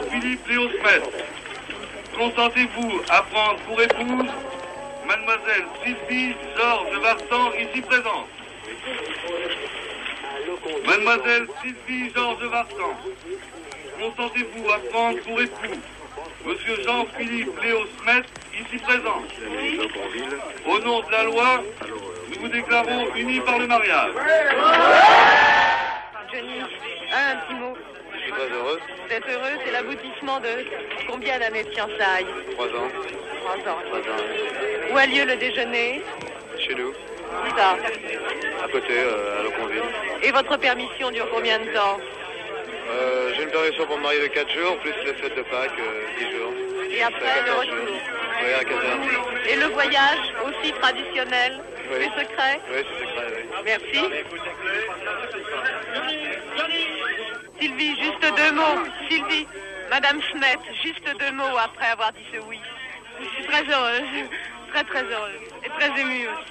Jean-Philippe Léo consentez-vous à prendre pour épouse Mademoiselle Sylvie Georges Vartan, ici présente Mademoiselle Sylvie Georges Vartan, consentez-vous à prendre pour époux Monsieur Jean-Philippe Léo Smet, ici présent. Au nom de la loi, nous vous déclarons unis par le mariage. Johnny, un petit mot. Je suis très heureux. Vous êtes heureux, c'est l'aboutissement de combien d'années de fiançailles Trois ans. Trois ans. Trois ans. Où a lieu le déjeuner Chez nous. Où ça À côté, euh, à Loconville. Et votre permission dure combien de temps Euh, J'ai une permission pour me marier de 4 jours, plus les fêtes de Pâques, euh, 10 jours. Et après, le 14 retour. Oui, à 14 Et le voyage aussi traditionnel Oui. C'est secret Oui, c'est secret, oui. Merci. Sylvie, juste deux mots. Sylvie, Madame Smet, juste deux mots après avoir dit ce oui. Je suis très heureuse, très très heureuse et très émue aussi.